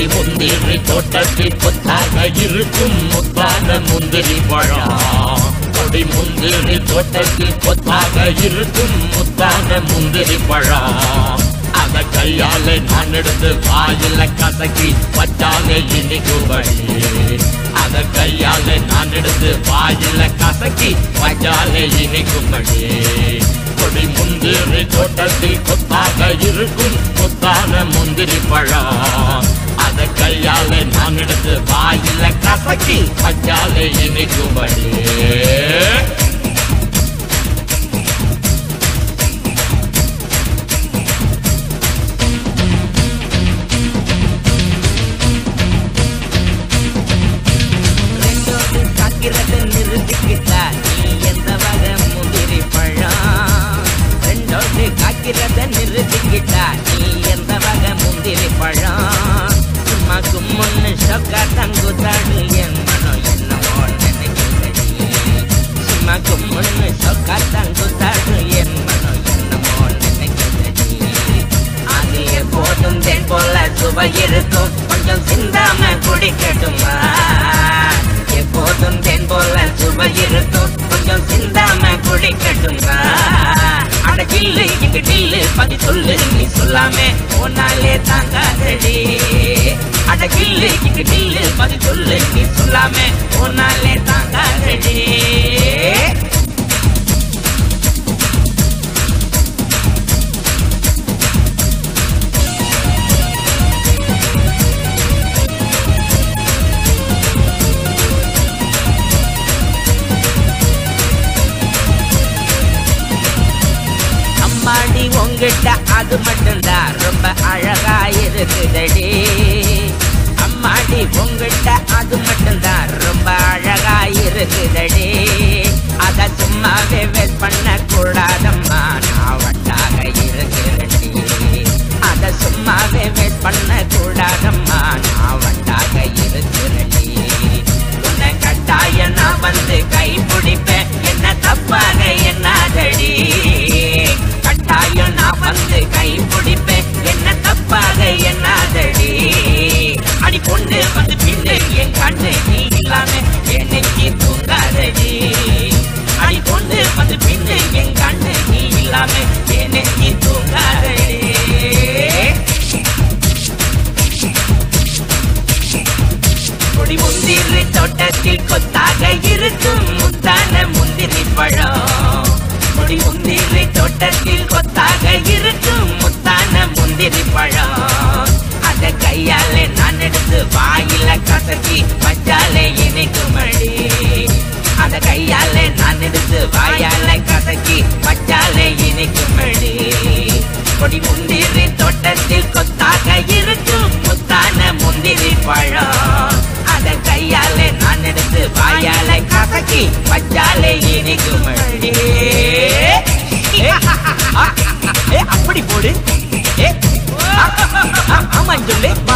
முந்திரி முந்திரி தோட்டத்தில் புத்தாக இருக்கும் முத்தான முந்திரி பழம். கொடி முந்திரி தோட்டத்தில் கொத்தாக இருக்கும் முத்தான முந்திரி பழம். அத கையால நான் எடுத்து வாயில கசக்கி வச்சாலே வழி. அத கையால நான் எடுத்து வாயில கசக்கி வச்சாலே வழி. கொடி முந்திரி தோட்டத்தில் கொத்தாக இருக்கும் கொத்தான முந்திரி பழம். கையாலே நான் எடுத்து வாயில கசக்கி வச்சாலே இனிக்கும்படி. சும்மா கும்முன்னு சொக்கா தங்குதாடு என் மனம் என்னவோ நினைக்கிறடி சும்மா கும்முன்னு சொக்கா தங்குதாடு என் மனம் என்னவோ நினைக்கிறடி அது போதும் தேன் போல சுவை இருக்கும். கொஞ்சம் சிந்தாம குடிக்கட்டுமா? எப்போதும் தேன் போல சுவை இருக்கும். கொஞ்சம் சிந்தாம குடிக்கட்டுமா? கில்லு டில்லு பதி சொல்லு நீ சொல்லாமே. ஒன்னாலே தாங்காதடி அட கில்லு இங்கு டில்லு பதி சொல்லு நீ சொல்லாமே. ஒன்னாலே தாங்காதடி மாடி உங்கிட்ட அது மட்டும்தான். ரொம்ப அழகா இருக்குதடி. அம்மாடி உங்கிட்ட அது மட்டும் கையாலே நான் எடுத்து வாயில கசக்கி வச்சாலே அடி அந்த கையாலே நான் எடுத்து வாயால கசக்கி வச்சாலே அடி கொடி முந்திரி தோட்டத்தில் கொத்தாக இருக்கும் முத்தான முந்திரி பழம். அந்த கையாலே நான் எடுத்து வாயால கசக்கி வச்சாலே இனிக்கும் அடி அப்படி போடு. ஏ The lick.